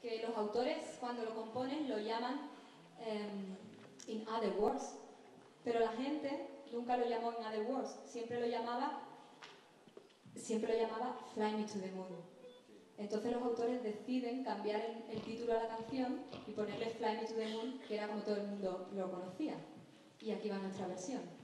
que los autores cuando lo componen lo llaman em, In Other Words, pero la gente nunca lo llamó In Other Words, siempre lo llamaba, siempre lo llamaba Fly Me to the Moon. Entonces los autores deciden cambiar el, título a la canción y ponerle Fly Me to the Moon, que era como todo el mundo lo conocía. Y aquí va nuestra versión.